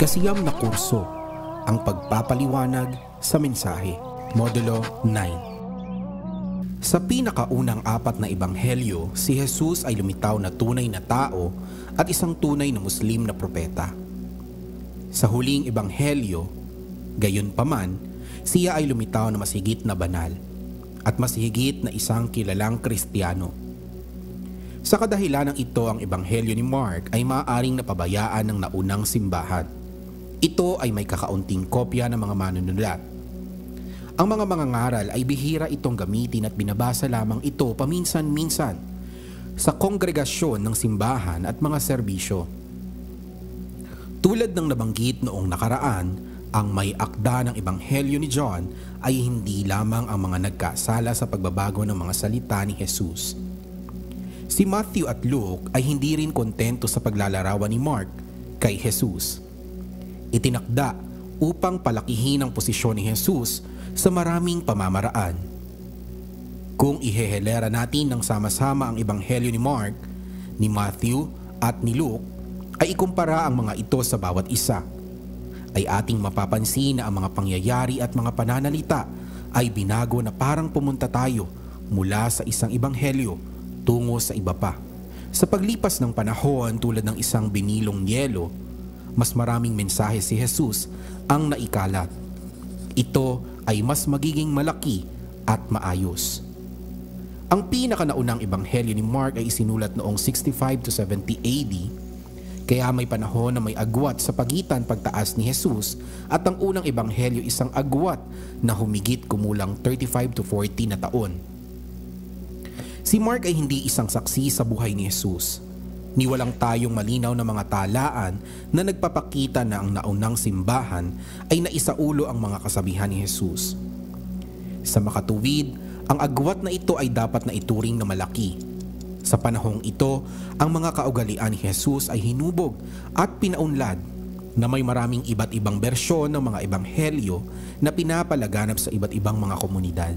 Ikasiyam na kurso, ang pagpapaliwanag sa mensahe, Modulo 9. Sa pinakaunang apat na ebanghelyo, si Jesus ay lumitaw na tunay na tao at isang tunay na Muslim na propeta. Sa huling ebanghelyo, gayon paman, siya ay lumitaw na mas higit na banal at mas higit na isang kilalang Kristiyano. Sa kadahilan ng ito ang ebanghelyo ni Mark ay maaaring napabayaan ng naunang simbahan. Ito ay may kakaunting kopya ng mga manunulat. Ang mga mangangaral ay bihira itong gamitin at binabasa lamang ito paminsan-minsan sa kongregasyon ng simbahan at mga serbisyo. Tulad ng nabanggit noong nakaraan, ang may akda ng Ebanghelyo ni John ay hindi lamang ang mga nagkasala sa pagbabago ng mga salita ni Jesus. Si Matthew at Luke ay hindi rin kontento sa paglalarawan ni Mark kay Jesus. Itinakda upang palakihin ang posisyon ni Jesus sa maraming pamamaraan. Kung ihehelera natin ng sama-sama ang Ebanghelyo ni Mark, ni Matthew at ni Luke, ay ikumpara ang mga ito sa bawat isa – ay ating mapapansin na ang mga pangyayari at mga pananalita ay binago na parang pumunta tayo mula sa isang ibanghelyo tungo sa iba pa. Sa paglipas ng panahon tulad ng isang binilong yelo, mas maraming mensahe si Jesus ang naikalat. Ito ay mas magiging malaki at maayos. Ang pinakanaunang ebanghelyo ni Mark ay isinulat noong 65 to 70 AD kaya may panahon na may agwat sa pagitan pagtaas ni Jesus at ang unang ebanghelyo isang agwat na humigit kumulang 35 to 40 na taon. Si Mark ay hindi isang saksi sa buhay ni Jesus. Niwalang tayong malinaw na mga talaan na nagpapakita na ang naunang simbahan ay naisaulo ang mga kasabihan ni Jesus. Sa makatuwid, ang agwat na ito ay dapat na ituring na malaki sa panahong ito, ang mga kaugalian ni Jesus ay hinubog at pinaunlad na may maraming iba't ibang bersyon ng mga ebanghelyo na pinapalaganap sa iba't ibang mga komunidad.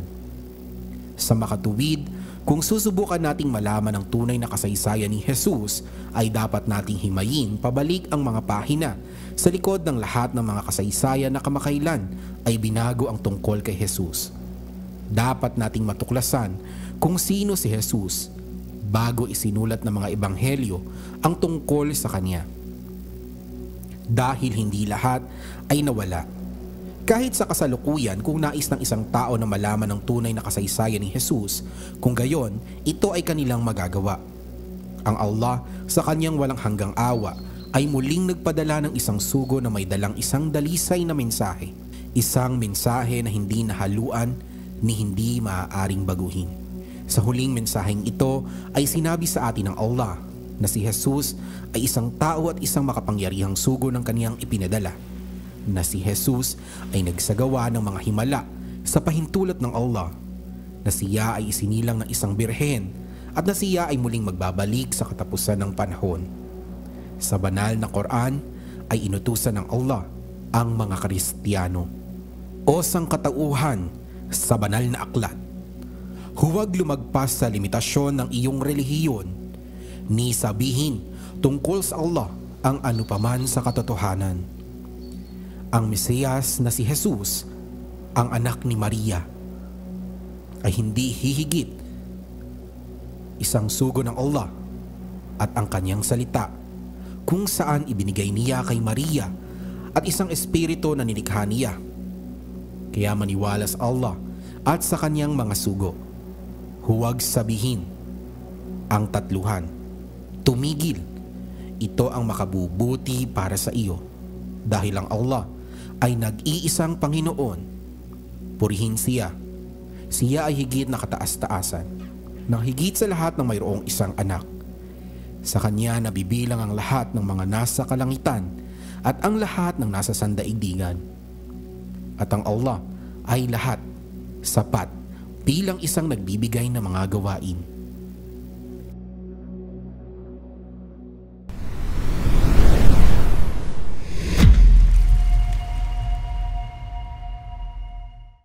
Sa makatuwid, kung susubukan nating malaman ang tunay na kasaysayan ni Jesus, ay dapat nating himayin pabalik ang mga pahina sa likod ng lahat ng mga kasaysayan na kamakailan ay binago ang tungkol kay Jesus. Dapat nating matuklasan kung sino si Jesus bago isinulat ng mga ebanghelyo ang tungkol sa kanya. Dahil hindi lahat ay nawala. Kahit sa kasalukuyan kung nais ng isang tao na malaman ang tunay na kasaysayan ni Jesus, kung gayon, ito ay kanilang magagawa. Ang Allah sa kanyang walang hanggang awa ay muling nagpadala ng isang sugo na may dalang isang dalisay na mensahe. Isang mensahe na hindi nahaluan ni hindi maaaring baguhin. Sa huling mensaheng ito ay sinabi sa atin ng Allah na si Jesus ay isang tao at isang makapangyarihang sugo ng kaniyang ipinadala. Na si Jesus ay nagsagawa ng mga himala sa pahintulot ng Allah. Na siya ay isinilang ng isang birhen at na siya ay muling magbabalik sa katapusan ng panahon. Sa banal na Quran ay inutusan ng Allah ang mga Kristiyano o sangkatauhan sa banal na aklat Huwag lumagpas sa limitasyon ng iyong relihiyon, ni sabihin tungkol sa Allah ang anupaman sa katotohanan. Ang Mesiyas na si Jesus, ang anak ni Maria, ay hindi hihigit isang sugo ng Allah at ang kanyang salita kung saan ibinigay niya kay Maria at isang espiritu na nilikha niya. Kaya maniwala sa Allah at sa kanyang mga sugo Huwag sabihin ang tatluhan. Tumigil. Ito ang makabubuti para sa iyo dahil ang Allah ay nag-iisang Panginoon. Purihin siya. Siya ay higit na kataas-taasan nang higit sa lahat ng mayroong isang anak. Sa kanya nabibilang ang lahat ng mga nasa kalangitan at ang lahat ng nasa sandaigdigan. At ang Allah ay lahat sapat bilang isang nagbibigay ng mga gawain